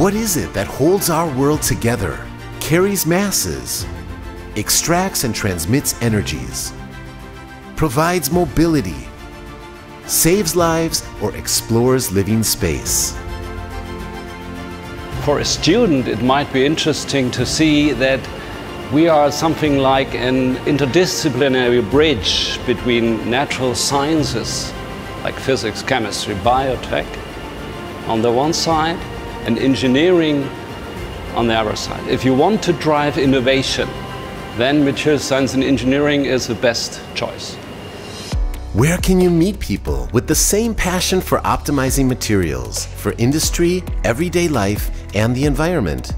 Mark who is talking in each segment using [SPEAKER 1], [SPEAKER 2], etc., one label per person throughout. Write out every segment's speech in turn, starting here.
[SPEAKER 1] What is it that holds our world together, carries masses, extracts and transmits energies, provides mobility, saves lives, or explores living space?
[SPEAKER 2] For a student, it might be interesting to see that we are something like an interdisciplinary bridge between natural sciences like physics, chemistry, biotech on the one side and engineering on the other side. If you want to drive innovation, then material science and engineering is the best choice.
[SPEAKER 1] Where can you meet people with the same passion for optimizing materials for industry, everyday life, and the environment?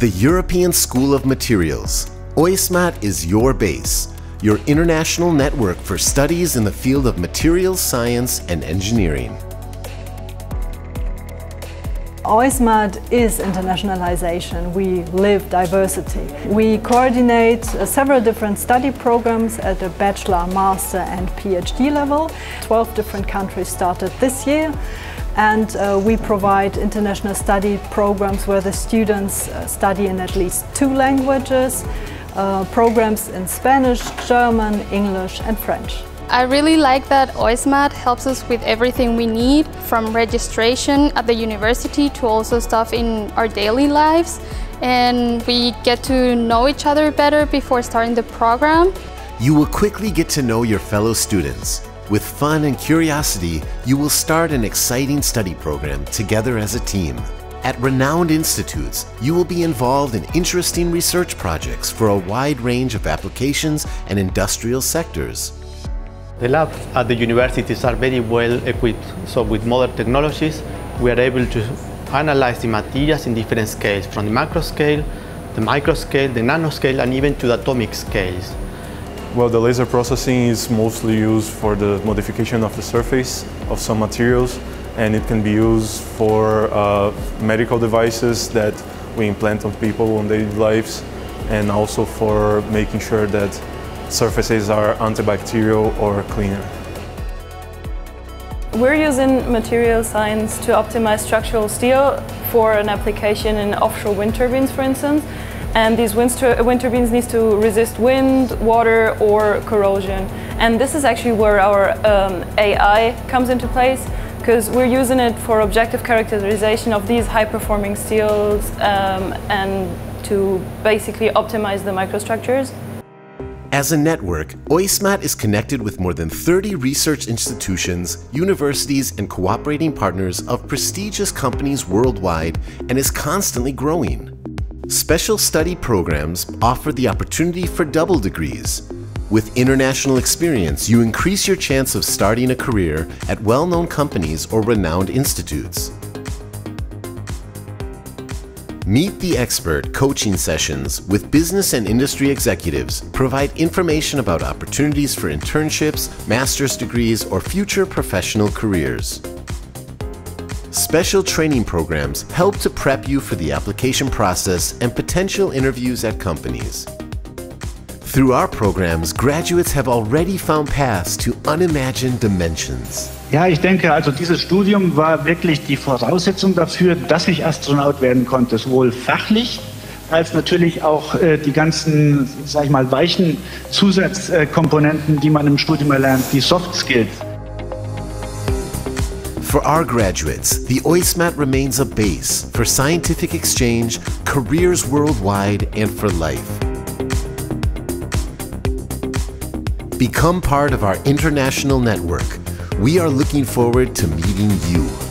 [SPEAKER 1] The European School of Materials, EUSMAT is your base, your international network for studies in the field of materials science and engineering.
[SPEAKER 3] EUSMAT is internationalization. We live diversity. We coordinate uh, several different study programs at the bachelor, master and PhD level. 12 different countries started this year and uh, we provide international study programs where the students uh, study in at least two languages, uh, programs in Spanish, German, English and French.
[SPEAKER 4] I really like that EUSMAT helps us with everything we need, from registration at the university to also stuff in our daily lives. And we get to know each other better before starting the program.
[SPEAKER 1] You will quickly get to know your fellow students. With fun and curiosity, you will start an exciting study program together as a team. At renowned institutes, you will be involved in interesting research projects for a wide range of applications and industrial sectors.
[SPEAKER 5] The labs at the universities are very well equipped, so with modern technologies we are able to analyze the materials in different scales, from the macro scale, the micro scale, the nano scale and even to the atomic scales.
[SPEAKER 6] Well, the laser processing is mostly used for the modification of the surface of some materials and it can be used for uh, medical devices that we implant on people on daily lives and also for making sure that surfaces are antibacterial or cleaner.
[SPEAKER 7] We're using material science to optimize structural steel for an application in offshore wind turbines, for instance. And these wind, wind turbines need to resist wind, water, or corrosion. And this is actually where our um, AI comes into place because we're using it for objective characterization of these high-performing steels um, and to basically optimize the microstructures.
[SPEAKER 1] As a network, EUSMAT is connected with more than 30 research institutions, universities, and cooperating partners of prestigious companies worldwide and is constantly growing. Special study programs offer the opportunity for double degrees. With international experience, you increase your chance of starting a career at well-known companies or renowned institutes. Meet the Expert coaching sessions with business and industry executives provide information about opportunities for internships, master's degrees, or future professional careers. Special training programs help to prep you for the application process and potential interviews at companies. Through our programs, graduates have already found paths to unimagined dimensions.
[SPEAKER 8] Ja, ich denke, also dieses Studium war wirklich die Voraussetzung dafür, dass ich Astronaut werden konnte, sowohl fachlich als natürlich auch äh, die ganzen, sag ich mal, weichen Zusatzkomponenten, die man im Studium erlernt, die Soft Skills.
[SPEAKER 1] For our graduates, the OISMAT remains a base for scientific exchange, careers worldwide, and for life. Become part of our international network. We are looking forward to meeting you.